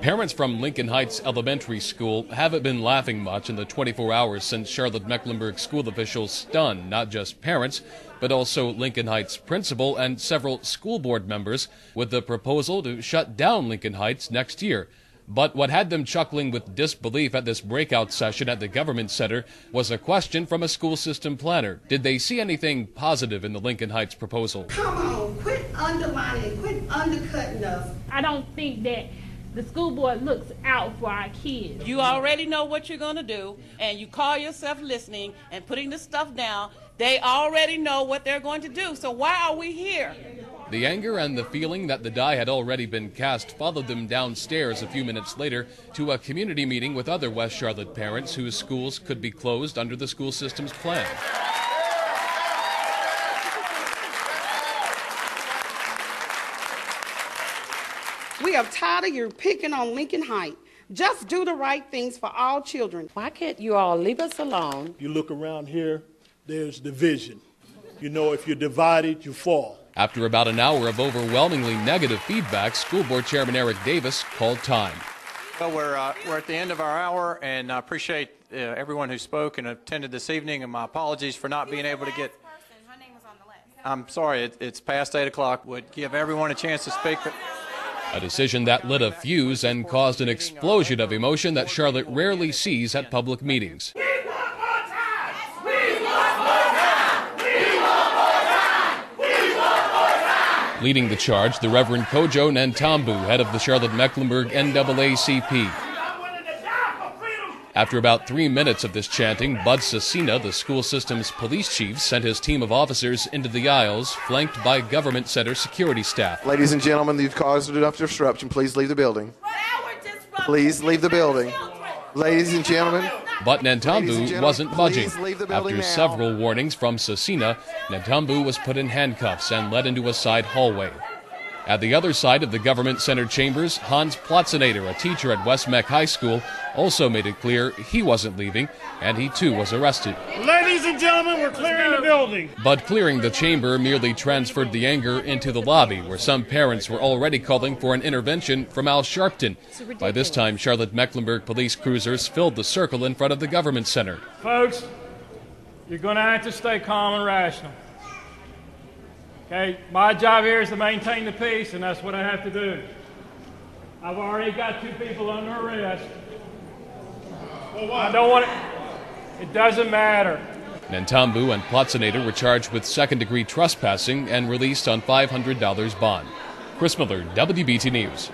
Parents from Lincoln Heights Elementary School haven't been laughing much in the 24 hours since Charlotte Mecklenburg school officials stunned not just parents, but also Lincoln Heights principal and several school board members with the proposal to shut down Lincoln Heights next year. But what had them chuckling with disbelief at this breakout session at the government center was a question from a school system planner. Did they see anything positive in the Lincoln Heights proposal? Come on, quit undermining, quit undercutting us. I don't think that the school board looks out for our kids. You already know what you're going to do, and you call yourself listening and putting the stuff down. They already know what they're going to do. So why are we here? The anger and the feeling that the die had already been cast followed them downstairs a few minutes later to a community meeting with other West Charlotte parents whose schools could be closed under the school system's plan. We are tired of you picking on Lincoln Heights. Just do the right things for all children. Why can't you all leave us alone? You look around here, there's division. You know, if you're divided, you fall. After about an hour of overwhelmingly negative feedback, School Board Chairman Eric Davis called time. Well, we're, uh, we're at the end of our hour, and I appreciate uh, everyone who spoke and attended this evening, and my apologies for not being able to get. I'm sorry, it, it's past 8 o'clock. Would give everyone a chance to speak. A decision that lit a fuse and caused an explosion of emotion that Charlotte rarely sees at public meetings. Leading the charge, the Reverend Kojo Nantambu, head of the Charlotte Mecklenburg NAACP. After about three minutes of this chanting, Bud Cecina, the school system's police chief, sent his team of officers into the aisles, flanked by government center security staff. Ladies and gentlemen, you've caused enough disruption. Please leave the building. Please leave the building. Ladies and gentlemen. But Nantambu wasn't budging. After several warnings from Cecina, Nantambu was put in handcuffs and led into a side hallway. At the other side of the government center chambers, Hans Platzenader, a teacher at West Meck High School, also made it clear he wasn't leaving, and he too was arrested. Ladies and gentlemen, we're clearing the building. But clearing the chamber merely transferred the anger into the lobby, where some parents were already calling for an intervention from Al Sharpton. By this time, Charlotte Mecklenburg police cruisers filled the circle in front of the government center. Folks, you're going to have to stay calm and rational. Okay, my job here is to maintain the peace, and that's what I have to do. I've already got two people under arrest. Well, I don't want it. It doesn't matter. Nantambu and Platzenader were charged with second degree trespassing and released on $500 bond. Chris Miller, WBT News.